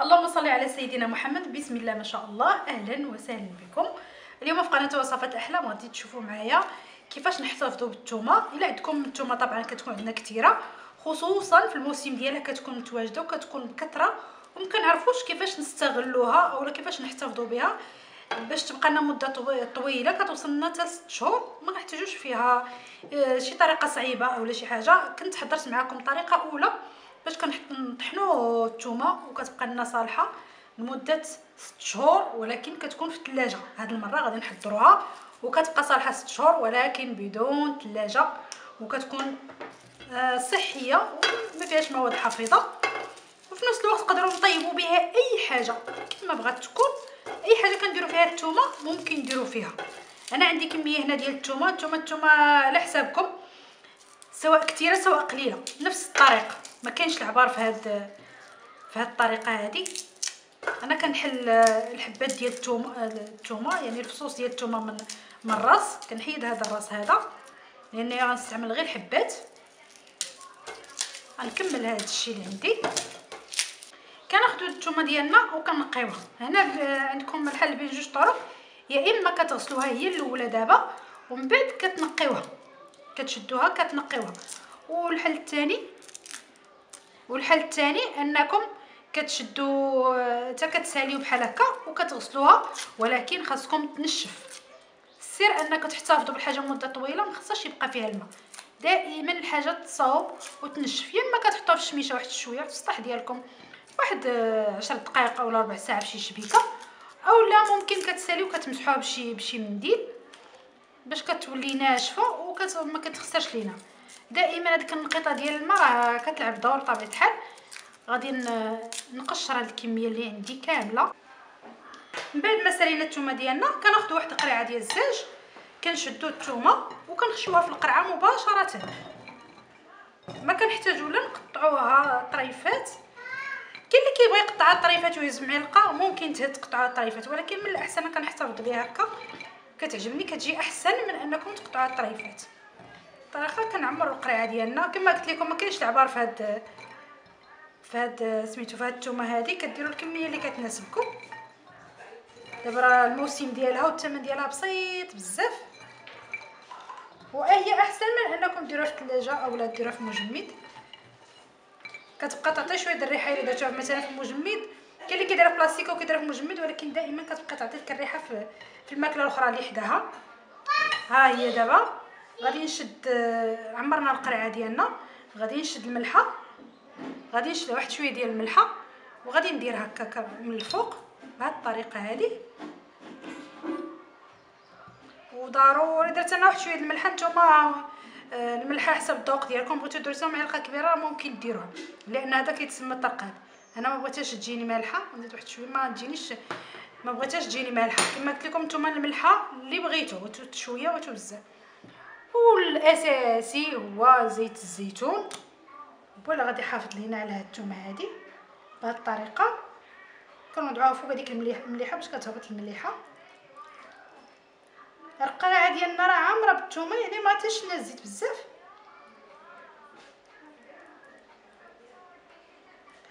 اللهم صل على سيدنا محمد. بسم الله ما شاء الله. أهلا وسهلا بكم. اليوم في قناة وصفات الاحلام غادي تشوفوا معايا كيفاش نحتفظوا بالثومه إلا عندكم الثومه طبعا كتكون عندنا كثيره خصوصا في الموسم ديالها كتكون متواجدة وكتكون بكثره وما كنعرفوش كيفاش نستغلوها أولا كيفاش نحتفظوا بها. باش تبقى لنا مدة طويلة كتوصلنا حتى 6 شهور. ما نحتاجوش فيها آه، شي طريقة صعيبة اولا شي حاجة. كنت حضرت معكم طريقة أولى. باش كنطحنوا الثومه وكتبقى لنا صالحة لمدة 6 شهور ولكن كتكون في الثلاجه هاد المرة غادي نحضروها وكتبقى صالحة 6 شهور ولكن بدون ثلاجه وكتكون آه، صحية وما فيهاش مواد حافظه وفي نفس الوقت نقدروا نطيبوا بها أي حاجة. كيف ما بغات تكون أي حاجة كنديروا فيها الثومه ممكن نديروا فيها. أنا عندي كمية هنا ديال الثومه الثومه الثومه على حسابكم. سواء كثيرة سواء قليلة نفس الطريقة. ما كاينش العبار في هاد في هاد الطريقة هذه أنا كنحل الحبات ديال الثومه الثومه يعني الفصوص ديال الثومه من من الرأس. كنحيد هذا الرأس هذا لأني غنستعمل غير الحبات. غنكمل هذا الشيء اللي عندي. كناخذوا الثومه ديالنا وكنقيوها. هنا عندكم الحل بين جوج طرق. يا إما كتغسلوها هي الأولى دابا ومن بعد كتنقيوها. كتشدوها كتنقيوها. والحل الثاني والحل الثاني أنكم كتشدوا حتى كتساليو بحال هكا وكتغسلوها ولكن خاصكم تنشف. السر أنك تحتفظوا بالحاجة مدة طويلة ما خصهاش يبقى فيها الماء. دائما الحاجة تصاوب وتنشف يا إما كتحطوها في الشميشه واحد شوية في السطح ديالكم واحد عشر دقائق اولا ربع ساعة بشي شبيكة اولا ممكن كتساليو كتمسحوها بشي بشي منديل. باش كتولي ناشفة وكت ما كتخسرش لينا. دائما هذيك النقيطة ديال الماء راه كتلعب دور بطبيعه الحال. غادي نقشر هاد الكمية اللي عندي كاملة. من بعد ما سالينا الثومه ديالنا كناخذ واحد القرعة ديال الزاج كنشدو الثومه وكنخشوها في القرعة مباشرة. ما كنحتاجو لا نقطعوها طريفات. كاين اللي كيبغي يقطعها طريفات ويهز معلقه ممكن تقطعوها طريفات ولكن من الأحسن كنحتفظ بها هكا. كتعجبني كتجي أحسن من أنكم تقطعوها طريفات الطريقة كنعمروا القرعة ديالنا. كما قلت لكم ما كاينش العبار في هاد في هاد سميتو في هاد الثومه هادي. كديروا الكمية اللي كتناسبكم. دابا راه الموسم ديالها والثمن ديالها بسيط بزاف. وهي أحسن من أنكم ديروها في الثلاجة اولا ديروها في المجمد كتبقى تعطي شوية الريحة إلا درتوها مثلا في المجمد كاين اللي كيديرها بلاستيك وكيديرها في المجمد ولكن دائما كتبقى تعطي لك الريحة في في الماكلة الأخرى اللي حداها ها هي دابا. غادي نشد عمرنا القرعة ديالنا. غادي نشد الملحة. غادي نشد واحد شوية ديال الملحة. وغادي ندير هكاك من الفوق بهذه الطريقة هذه. وضروري درت أنا واحد شوية الملحة. نتوما آه، الملحة حسب الذوق ديالكم. بغيتو درتو معلقه كبيرة ممكن ديروها. لأن هذا كيتسمى الطرقاد أنا ما بغيتهاش تجيني مالحة ندير واحد شوية ما تجينيش ما بغيتهاش تجيني مالحة. كما قلت لكم نتوما الملحة اللي بغيتو شوية وتو بزاف والأساسي هو زيت الزيتون. ولا غادي حافظ لينا على هاد الثومه هادي بهاد الطريقة كنوضعوها فوق هذيك المليحة باش كتهبط المليحة. القرعه ديالنا راه عامرة بالثومه يعني ما لنا الزيت بزاف.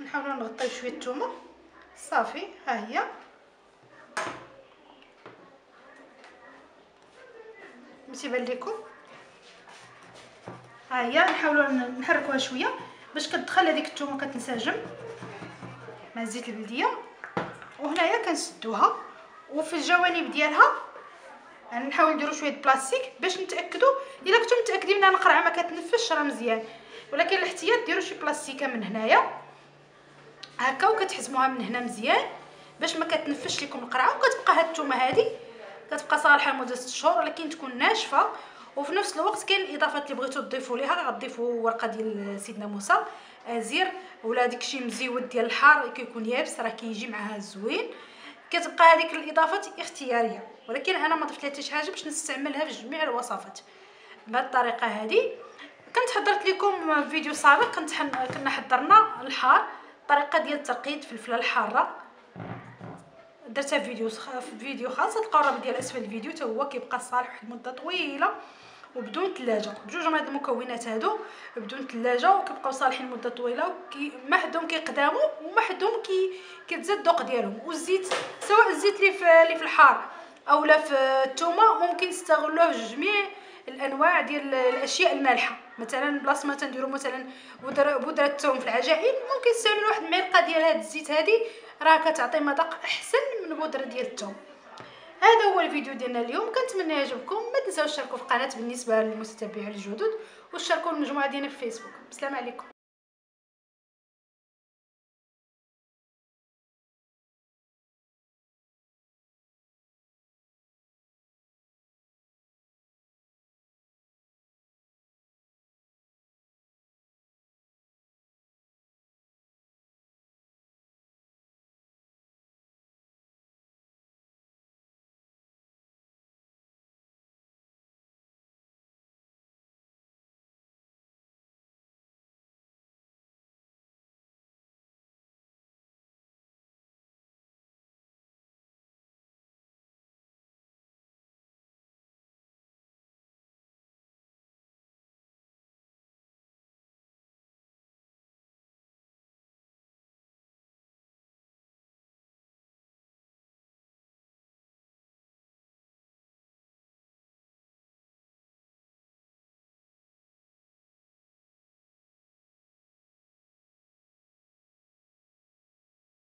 نحاولوا نغطيو شوية الثومه صافي ها هي. تيبان لكم ها هي نحاولوا نحركوها شوية باش كتدخل هذيك الثومه كتنسجم. مع زيت البلدية. وهنايا كنسدوها. وفي الجوانب ديالها نحاول نديرو شوية بلاستيك باش نتاكدوا إلا كنتم متأكدين أن القرعة ما كتنفش راه مزيان. ولكن الاحتياط ديروا شي بلاستيكة من هنايا. هكا وكتحزموها من هنا مزيان باش ما كتنفش لكم القرعه وكتبقى هاد الثومه هذه كتبقى صالحة لمدة 6 شهور ولكن تكون ناشفة. وفي نفس الوقت كاين الاضافات اللي بغيتو تضيفوا ليها. غتضيفوا ورقة ديال سيدنا موسى أزير ولا داكشي مزيود ديال الحار كيكون يابس راه كيجي معها زوين. كتبقى هذيك الإضافات اختيارية. ولكن أنا ما ضفت لها حتى حاجة باش نستعملها في جميع الوصفات. بهذه الطريقة هذه. كنت حضرت لكم فيديو سابق. كنت حن... كنا حضرنا الحار. الطريقة ديال ترقيد الفلفله الحارة. درتها في فيديو في فيديو خاص. تلقاو الرابط ديال أسفل الفيديو حتى هو كيبقى صالح واحد المده طويلة وبدون ثلاجه بجوج من هاد المكونات هادو بدون ثلاجه وكيبقاو صالحين مده طويلة وكي ما حدهم كيقداموا وما حدهم كي كيتزاد الذوق ديالهم. والزيت سواء الزيت اللي في اللي في الحار اولا في الثومه ممكن تستغلوه جميع الأنواع ديال الأشياء المالحة. مثلا بلاصة ما تنديروا مثلا بودره بودره الثوم في العجائن ممكن تستعملوا واحد المعلقة ديال هاد الزيت هادي راه كتعطي مذاق أحسن من البودره ديال الثوم هذا هو الفيديو ديالنا اليوم. كنتمنى يعجبكم. ما تنساوش تشتركوا في القناه بالنسبة للمتتبعين الجدد وتشاركوا المجموعه ديالنا في فيسبوك. السلام عليكم.